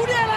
Muriel